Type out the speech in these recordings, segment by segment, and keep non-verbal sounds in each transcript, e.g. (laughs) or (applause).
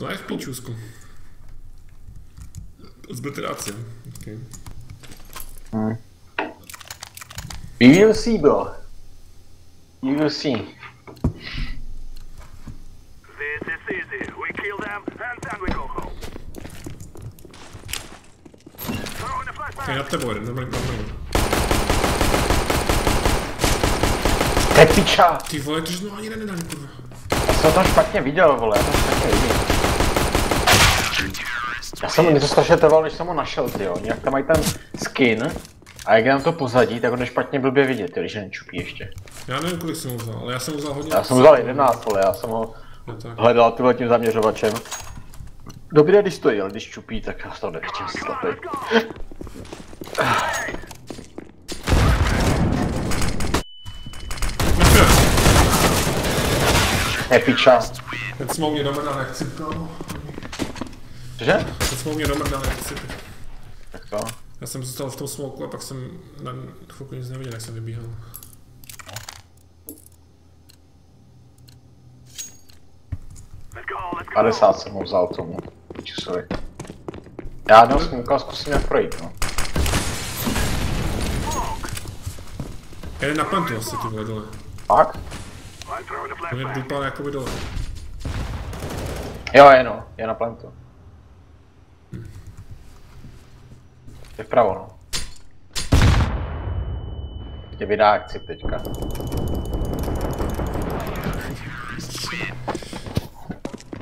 To je v píčusku. Zbeterácie. Okay. Hmm. We will see, bro. You will see. This is easy. We kill them and then we go home. Throw in a Je flashbang. nad tebou jeden, dobrý, dobrý. To je piča! Ty vole, ty jsi no ani nedali, kurva. Já jsem to špatně viděl, vole, já to špatně vidím. Já jsem, mě to strašně trvalo, než jsem ho našel, ty jo. Nějak tam mají ten skin, a jak je tam to pozadí, tak on je špatně blbě vidět, jo, když nečupí ještě. Já nevím, kolik jsem ho vzal, ale já jsem ho vzal hodně. Já jsem vzal 11, vole, já jsem ho tak. hledal tyhle tím zaměřovačem. Dobré, když stojí, ale když čupí, tak já toho nechtěl slepej. Je piča. Ten smou mě domrdal, nechci, kámo. Cože? Ten smou mě domrdal, nechci. Tak to. Já jsem zůstal v tom smoku a pak jsem na chvilku nic neviděl, jak jsem vybíhal. Go. 50 jsem mu vzal tomu. Pičusovi. Já jednou smoka zkusím jak projít, no. Jeden na plantu asi, ty vole, dole. A On je dupal jakoby dole. Jo, je no, je na plentu. Je vpravo, no. Tě vydá akci teďka.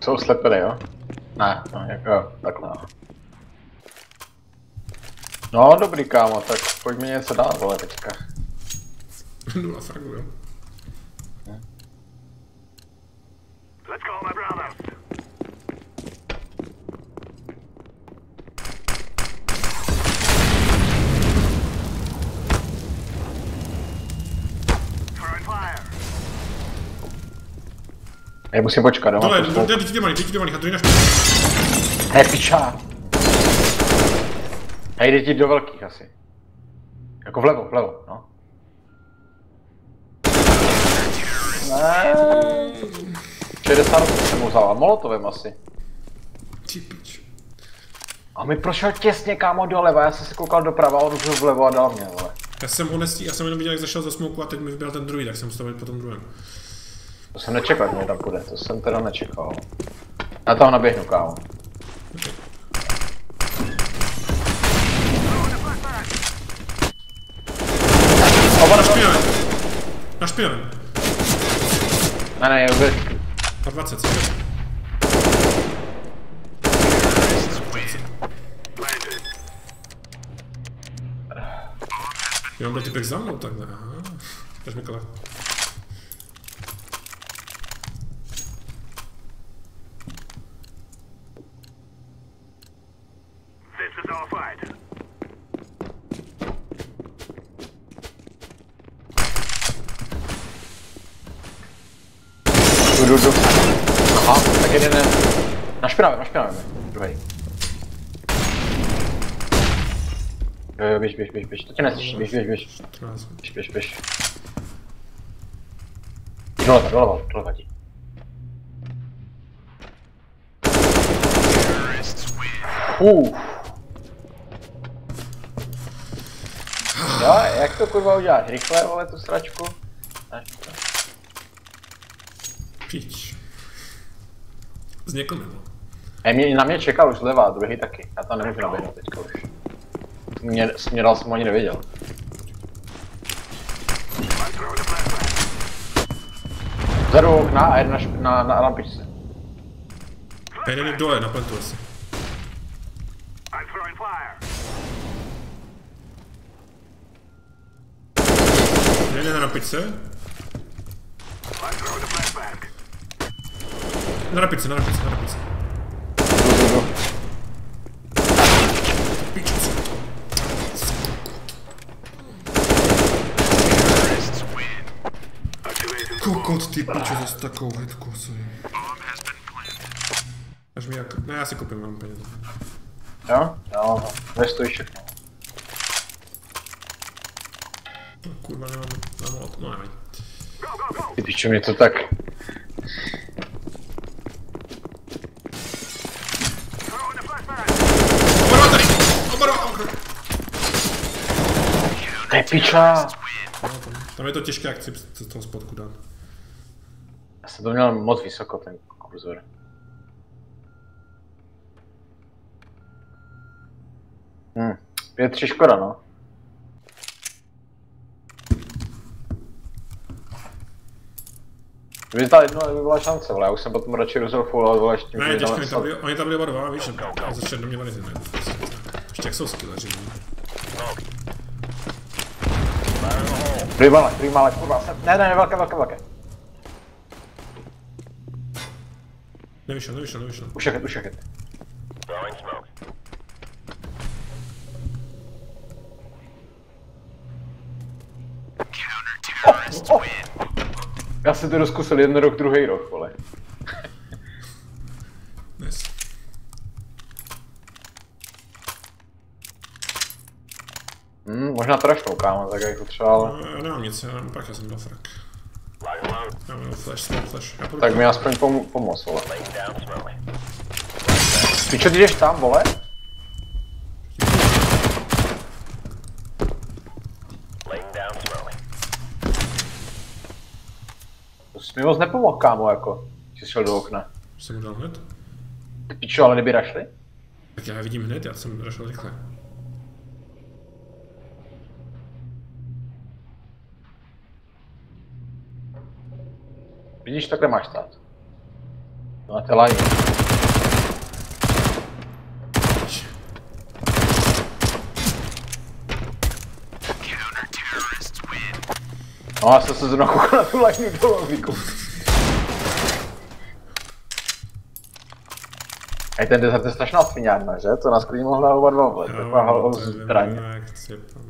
Jsou slepili, jo? Ne, no, jako, takhle. no. No, dobrý kámo, tak pojďme něco dát, vole, teďka. Jdu na fragu, jo. Let's go, my Já musím počkat, no. Dole, mám tu jde, do malých, jde malých a na špičku. Hej, piča! Hej, jde ti do velkých asi. Jako vlevo, vlevo, no. Ne. 60 jsem mu vzal, a molotovem asi. Ty pič. A mi prošel těsně kámo doleva, já jsem se koukal doprava, on už vlevo a dal mě, vole. Já jsem honestý, já jsem jenom viděl, jak zašel za smoku a teď mi vyběhl ten druhý, tak jsem stavil po tom druhém. To jsem nečekal, že mě tam půjde, to jsem teda nečekal. Na toho naběhnu, kámo. Oba nebo... Špinavý. Na špinavý. Ne, ne, je vůbec... Na 20, co? Jo, byl typek za mnou takhle, aha. Drž mi kole. This is our fight. Jdu, jdu. Aha, tak jeden ne. Na špinavém, na špinavém. Druhý. Jo, jo, běž, běž, běž, běž, to tě neslyší, běž, běž, běž, 14. běž, běž, běž. Doleva, doleva, doleva ti. Uf. Jo, jak to kurva uděláš? Rychle, vole, tu sračku? Ne, to- Pič. Zněkl mi, vole. Hej, mě, na mě čekal už zleva, druhý taky. Já tam nemůžu naběhnout teďka už. Mě, směral jsem ani nevěděl. I'm throwing a flashbang. Vzadu okna a jeden na, na, na lampičce. Jeden je dole, na plantu asi. Jeden je na pičce. Na rapice, na rapice, na rapice. Jdu, jdu, jdu. Pič, co? Activating Kokot, ty piče, zase takovou hitku, sorry. Až mi jak... Ne, já si koupím, mám peněz. Jo? Jo, ve stojí všechno. No, kurva, nemám, nemám od... No, nevadí. Go, go, go. Ty pičo, mě to tak... To je piča. No, tam, je to těžké, jak si z toho spodku dát. Já jsem to měl moc vysoko, ten kurzor. Hm, je tři škoda, no. Kdyby zdal jednu, by byla šance, ale já už jsem potom radši rozhodl full, ale vole, ještě Ne, mi těžké, tam oni tam byli, oni tam byli oba dva, víš, a začali do mě vanity, ne? Ještě jak jsou skilleři, no. Druhý malek, druhý malek, kurva, jsem, ne, ne, ne, velké, velké, velké. Nevyšel, nevyšel, nevyšel. Ušeket, ušeket. Throwing smoke. Oh, já jsem to rozkusil jeden rok, druhý rok, vole. Nice. Hm, možná to rašnou, kámo, tak jako třeba, ale... No, já nemám nic, já nemám pak, já jsem dal frak. Já mám flash, small flash. Já Tak mi aspoň pom- pomoc, vole. Smoke. Ty čo, ty jdeš tam, vole? Smoke. To jsi mi moc nepomohl, kámo, jako. Jsi šel do okna. jsem mu dal hned. Ty pičo, ale kdyby rašli? Tak já vidím hned, já jsem došel rychle. Vidíš, takhle máš stát. No a ty lajně. No já jsem se zrovna (laughs) koukal na tu lajnu do lovíku. Hej, ten desert je strašná sviňárna, že? To nás klidně mohla oba dva vlet. Taková halo to je zbraň. jak chci tam.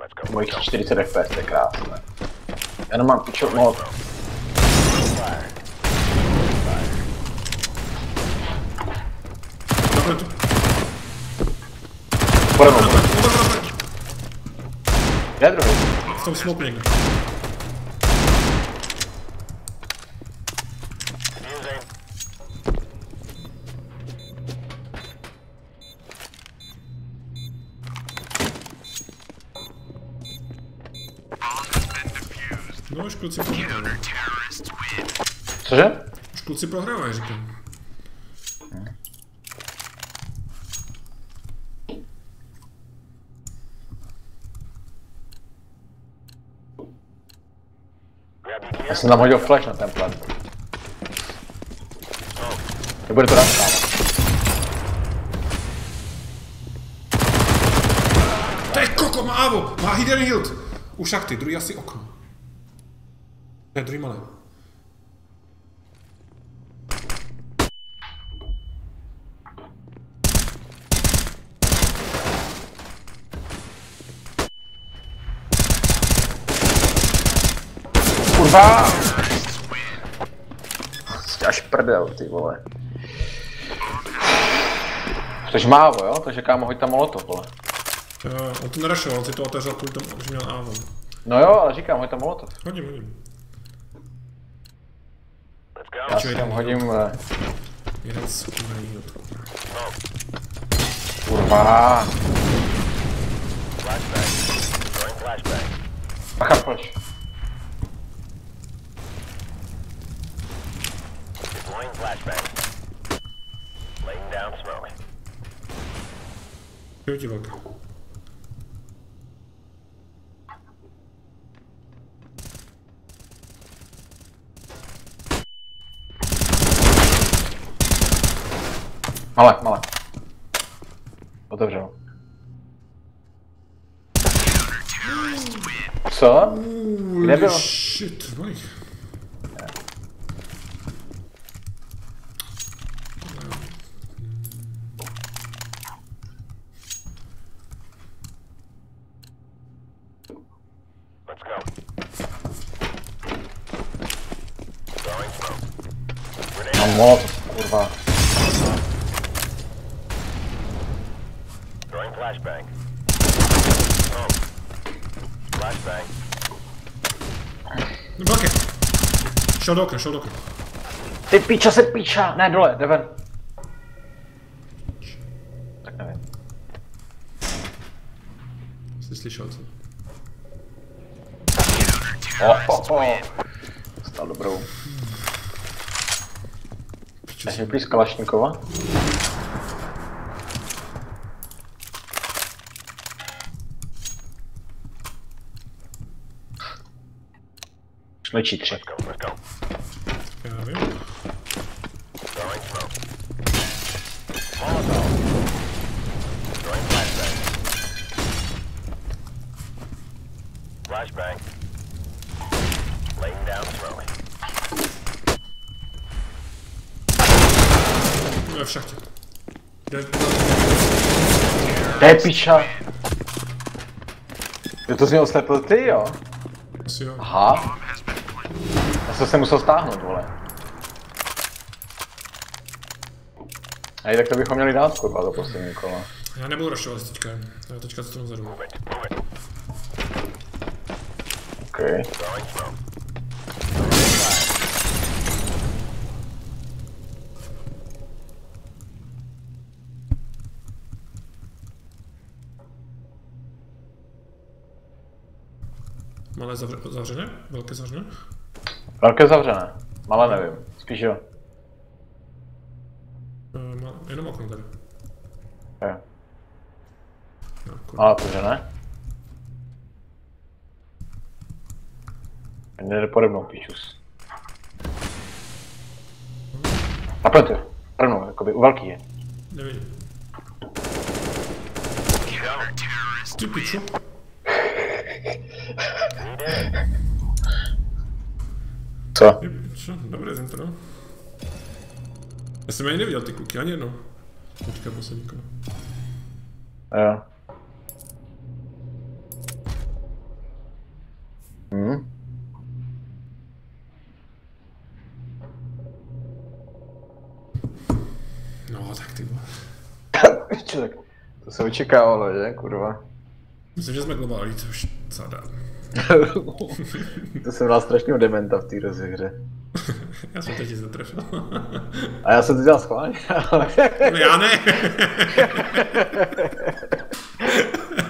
Let's go. Mojich 40 FPS, je krásné. Já nemám pičo moc. Takhle tu. Pode mnou. Je druhý. V tom smoke někde. Už kluci prohrávají. Cože? Už kluci prohrávají, říkám. Já jsem tam hodil flash na ten plant. Nebude to dát. To je koko, má avo, má hidden hilt. U šachty, druhý asi okno. Ne, druhý malé. Kurva! Jsi až prdel, ty vole. Což mávo, jo? Takže kámo, hoď tam molotov, vole. Uh, on to nerašoval, on si to otevřel kvůli tomu, že měl avo. No jo, ale říkám, hoď tam molotov. Hodím, hodím. Let's go. Já Čo, si tam jeden hodím, eh, Jeden skurvený hilt. kurva. Flashbang. Throwing flashbang. Bacha, flash. Deploying flashbang. Laying down smoke. Jo, ti velká. Male, male. Otevřel. Co? Kde byl? Shit, no Flashbang. Velké. Šel do okna, šel do okna. Ty píča se píča! Ne, dole, jde ven. Tak nevím. Slyšel jsem. Oh, oh, oh. Dostal dobrou. Než mi z Kalašníkova? Šlečí tři. Let's go, let's go. já vím. Throwing smoke. Molotov. Throwing flashbang. Flashbang. Laying down throwing. Je v šachtě. Jde. To je piča. Jo, to jsi mě oslepil ty, jo? Asi jo. Aha. Já jsem se musel stáhnout, vole. Hej, tak to bychom měli dát, kurva, za poslední kolo. Já nebudu rushovat teďka. Já teďka to vzadu. OK. Malé zavře, zavřené? Velké zavřené? Velké zavřené. Malé nevím. Spíš jo. Uh, má, jenom okno tady. Jo. No, kurva. Malé otevřené. Jde pode mnou, pičus. Takhle to. Pode mnou, jakoby u velký je. Nevidím. Ty piču. Co? Piču. Dobré jsem to, no. Já jsem ani neviděl ty kluky, ani jedno. Teďka poslední kolo. Jo. Hm? No, tak ty vole. (laughs) To se očekávalo, že, kurva? Myslím, že jsme globální, to už docela dávno. (laughs) to jsem dal strašného dementa v té rozehře. Já jsem teď zatrefil. A já jsem to dělal schválně, ale... No já ne. (laughs)